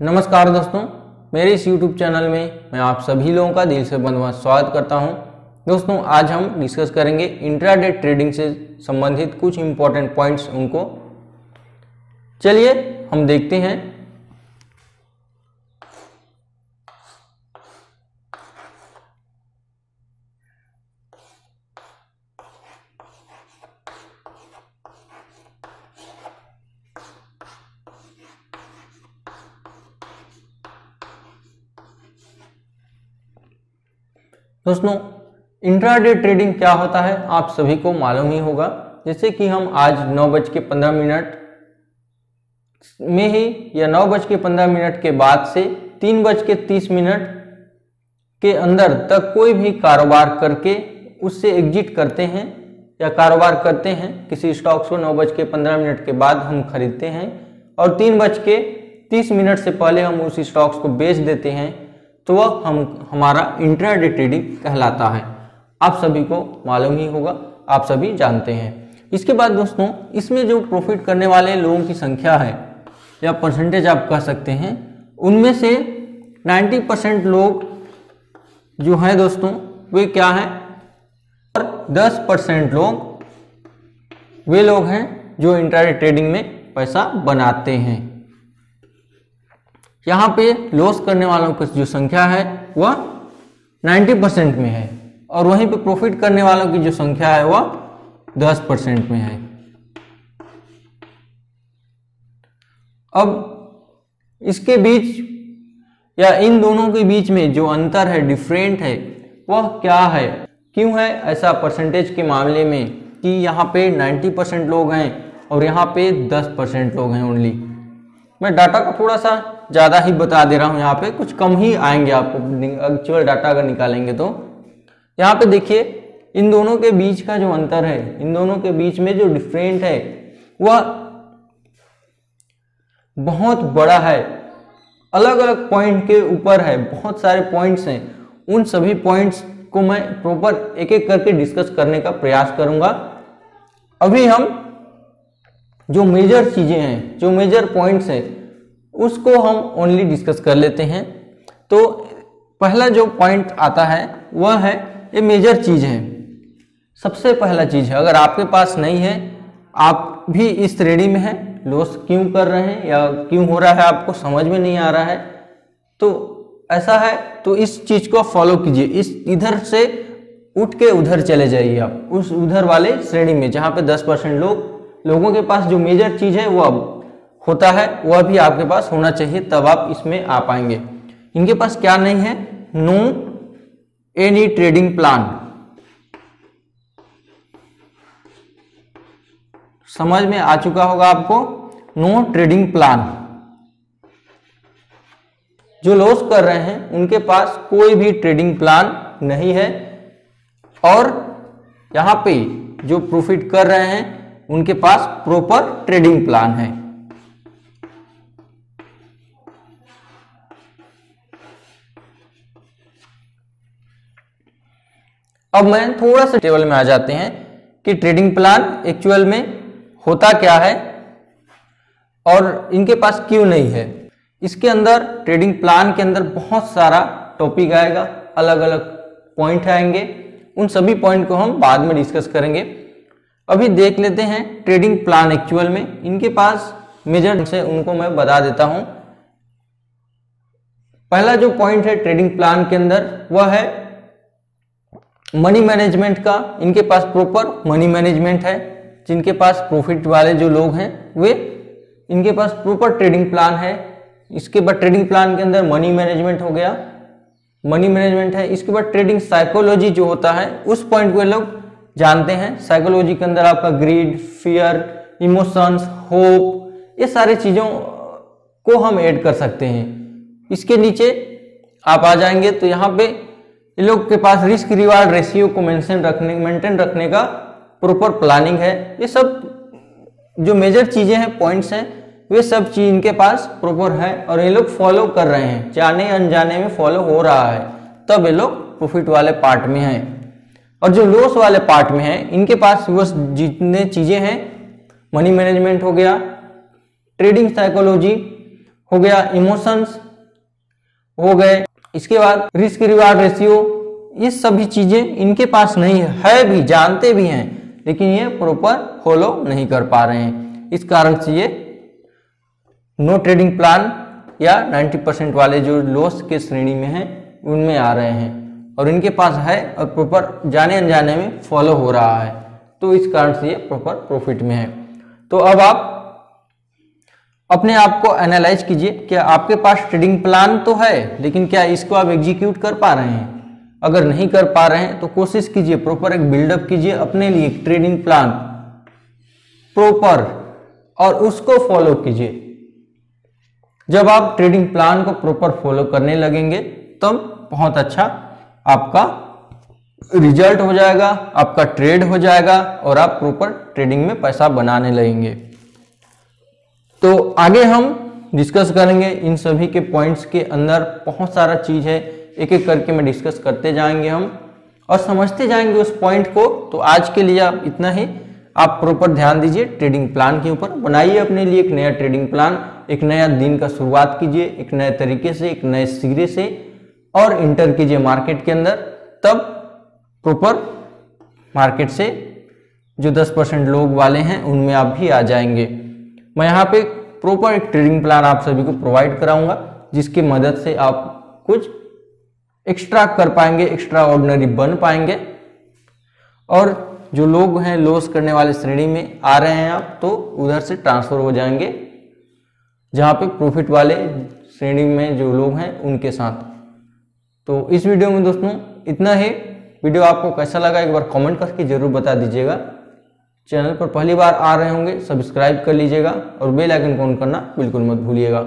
नमस्कार दोस्तों, मेरे इस YouTube चैनल में मैं आप सभी लोगों का दिल से बंधवा स्वागत करता हूँ। दोस्तों, आज हम डिस्कस करेंगे इंट्राडे ट्रेडिंग से संबंधित कुछ इंपॉर्टेंट पॉइंट्स उनको। चलिए, हम देखते हैं दोस्तों इंट्राडे ट्रेडिंग क्या होता है, आप सभी को मालूम ही होगा। जैसे कि हम आज नौ बज के पंद्रह मिनट में ही, या नौ बज के पंद्रह मिनट के बाद से तीन बज के तीस मिनट के अंदर तक कोई भी कारोबार करके उससे एग्जिट करते हैं, या कारोबार करते हैं। किसी स्टॉक्स को नौ बज के पंद्रह मिनट के बाद हम खरीदते हैं, और तीन बज के तीस मिनट से पहले हम उस स्टॉक्स को बेच देते हैं। तो वह हम, हमारा इंट्राडे ट्रेडिंग कहलाता है। आप सभी को मालूम ही होगा, आप सभी जानते हैं। इसके बाद दोस्तों, इसमें जो प्रॉफिट करने वाले लोगों की संख्या है, या परसेंटेज आप कह सकते हैं, उनमें से 90 परसेंट लोग जो हैं दोस्तों, वे क्या हैं? और 10 परसेंट लोग, वे लोग हैं जो इंट्राडे ट्रेडिंग में पैसा बनाते हैं। यहाँ पे लॉस करने वालों की जो संख्या है, वह 90 परसेंट में है। और वहीं पे प्रॉफिट करने वालों की जो संख्या है, वह 10 परसेंट में है। अब इसके बीच या इन दोनों के बीच में जो अंतर है डिफरेंट है, वह क्या है? क्यों है ऐसा परसेंटेज के मामले में कि यहाँ पे 90 परसेंट लोग हैं और यहाँ पे 10 परसेंट लोग हैं ओनली मैं डाटा को थोड़ा सा ज़्यादा ही बता दे रहा हूँ यहाँ पे। कुछ कम ही आएँगे आपको एक्चुअल डाटा अगर निकालेंगे तो। यहाँ पे देखिए, इन दोनों के बीच का जो अंतर है, इन दोनों के बीच में जो डिफरेंट है, वह बहुत बड़ा है। अलग अलग पॉइंट के ऊपर है, बहुत सारे पॉइंट्स हैं। उन सभी पॉइंट्स को मैं प्रॉपर एक एक करके डिस्कस करने का प्रयास करूँगा। अभी हम जो मेजर चीज़ें हैं, जो मेजर पॉइंट्स हैं, उसको हम ओनली डिस्कस कर लेते हैं। तो पहला जो पॉइंट आता है, वह है, ये मेजर चीज़ है। सबसे पहला चीज़ है, अगर आपके पास नहीं है, आप भी इस श्रेणी में हैं लॉस क्यों कर रहे हैं, या क्यों हो रहा है, आपको समझ में नहीं आ रहा है तो ऐसा है तो इस चीज़ को फॉलो कीजिए। इस इधर से उठ के उधर चले जाइए आप, उस उधर वाले श्रेणी में, जहाँ पे 10 परसेंट लोग लोगों के पास जो मेजर चीज़ है, वो अब होता है वह भी आपके पास होना चाहिए, तब आप इसमें आ पाएँगे। इनके पास क्या नहीं है? नो एनी ट्रेडिंग प्लान समझ में आ चुका होगा आपको? नो ट्रेडिंग प्लान जो लॉस कर रहे हैं, उनके पास कोई भी ट्रेडिंग प्लान नहीं है। और यहाँ पे जो प्रॉफिट कर रहे हैं उनके पास प्रॉपर ट्रेडिंग प्लान है। अब मैं थोड़ा सा टेबल में आ जाते हैं कि ट्रेडिंग प्लान एक्चुअल में होता क्या है और इनके पास क्यों नहीं है। इसके अंदर ट्रेडिंग प्लान के अंदर बहुत सारा टॉपिक आएगा अलग अलग पॉइंट आएँगे। उन सभी पॉइंट को हम बाद में डिस्कस करेंगे। अभी देख लेते हैं ट्रेडिंग प्लान एक्चुअल में। इनके पास मेजर से उनको मैं बता देता हूँ। पहला जो पॉइंट है ट्रेडिंग प्लान के अंदर, वह है मनी मैनेजमेंट का। इनके पास प्रॉपर मनी मैनेजमेंट है। जिनके पास प्रॉफिट वाले जो लोग हैं, वे इनके पास प्रॉपर ट्रेडिंग प्लान है। इसके बाद ट्रेडिंग प्लान के अंदर मनी मैनेजमेंट हो गया। मनी मैनेजमेंट है। इसके बाद ट्रेडिंग साइकोलॉजी जो होता है, उस पॉइंट को लोग जानते हैं? साइकोलॉजी के अंदर आपका ग्रीड फियर इमोशंस होप ये सारे चीज़ों को हम ऐड कर सकते हैं। इसके नीचे आप आ जाएँगे तो यहाँ पे इन लोग के पास रिस्क रिवार्ड रेशियो को मेंशन रखने मेंटेन रखने का प्रॉपर प्लानिंग है। ये सब जो मेजर चीज़ें हैं पॉइंट्स हैं, वे सब चीज़ इनके पास प्रॉपर है और ये लोग फॉलो कर रहे हैं। जाने अनजाने में फॉलो हो रहा है। तब ये लोग प्रॉफिट वाले पार्ट में हैं। और जो लॉस वाले पार्ट में है इनके पास वो जितने चीज़ें हैं मनी मैनेजमेंट हो गया ट्रेडिंग साइकोलॉजी हो गया इमोशंस हो गए इसके बाद रिस्क रिवार्ड रेशियो ये सभी चीज़ें इनके पास नहीं है, भी जानते भी हैं लेकिन ये प्रॉपर फॉलो नहीं कर पा रहे हैं। इस कारण से ये नो ट्रेडिंग प्लान या 90 परसेंट वाले जो लॉस के श्रेणी में हैं उनमें आ रहे हैं। और इनके पास है और प्रॉपर जाने अनजाने में फॉलो हो रहा है। तो इस कारण से ये प्रॉपर प्रॉफिट में है। तो अब आप अपने आप को एनालाइज कीजिए, क्या आपके पास ट्रेडिंग प्लान तो है, लेकिन क्या इसको आप एग्जीक्यूट कर पा रहे हैं? अगर नहीं कर पा रहे हैं तो कोशिश कीजिए प्रॉपर एक बिल्डअप कीजिए अपने लिए ट्रेडिंग प्लान प्रॉपर और उसको फॉलो कीजिए। जब आप ट्रेडिंग प्लान को प्रॉपर फॉलो करने लगेंगे, तब तो बहुत अच्छा आपका रिज़ल्ट हो जाएगा, आपका ट्रेड हो जाएगा और आप प्रॉपर ट्रेडिंग में पैसा बनाने लगेंगे। तो आगे हम डिस्कस करेंगे इन सभी के पॉइंट्स के अंदर बहुत सारा चीज़ है। एक एक करके मैं डिस्कस करते जाएँगे हम और समझते जाएँगे उस पॉइंट को। तो आज के लिए आप इतना ही। आप प्रॉपर ध्यान दीजिए ट्रेडिंग प्लान के ऊपर। बनाइए अपने लिए एक नया ट्रेडिंग प्लान एक नया दिन का शुरुआत कीजिए, एक नए तरीके से, एक नए सिरे से। और इंटर कीजिए मार्केट के अंदर, तब प्रॉपर मार्केट से जो 10 परसेंट लोग वाले हैं, उनमें आप भी आ जाएँगे। मैं यहाँ पे प्रॉपर एक ट्रेडिंग प्लान आप सभी को प्रोवाइड कराऊँगा, जिसकी मदद से आप कुछ एक्स्ट्रा कर पाएँगे एक्स्ट्रा ऑर्डनरी बन पाएँगे। और जो लोग हैं लॉस करने वाले श्रेणी में आ रहे हैं आप तो उधर से ट्रांसफ़र हो जाएँगे, जहाँ पे प्रॉफिट वाले श्रेणी में जो लोग हैं, उनके साथ। तो इस वीडियो में दोस्तों इतना ही। वीडियो आपको कैसा लगा एक बार कमेंट करके ज़रूर बता दीजिएगा। चैनल पर पहली बार आ रहे होंगे, सब्सक्राइब कर लीजिएगा और बेल आइकन को ऑन करना बिल्कुल मत भूलिएगा।